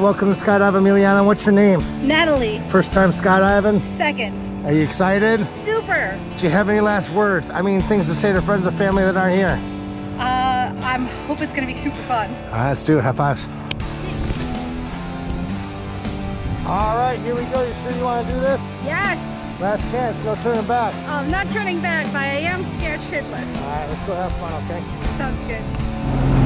welcome to Skydive Amelia Island. What's your name? Nathalie, First time skydiving? second. Are you excited? Super. Do you have any last words? I mean, things to say to friends or family that aren't here. Uh, I hope it's gonna be super fun. All right, let's do it. High fives. All right, here we go. You sure you want to do this? Yes. Last chance, no turning back. I'm not turning back, but I am scared shitless. All right, let's go have fun, okay? Sounds good.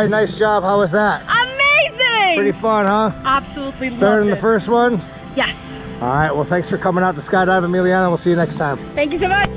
Right, nice job. How was that? Amazing! Pretty fun, huh? Absolutely loved Better than the first one? Yes. All right, well, thanks for coming out to Skydive Amelia Island. We'll see you next time. Thank you so much.